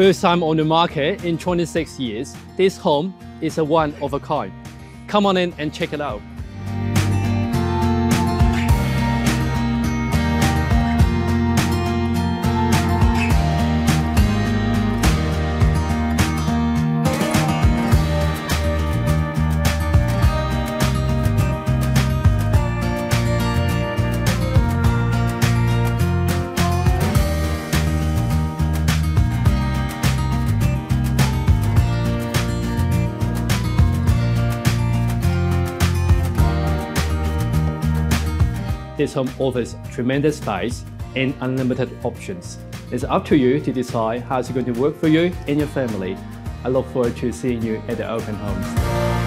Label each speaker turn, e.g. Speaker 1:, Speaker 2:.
Speaker 1: First time on the market in 26 years, this home is a one of a kind. Come on in and check it out. This home offers tremendous space and unlimited options. It's up to you to decide how it's going to work for you and your family. I look forward to seeing you at the open homes.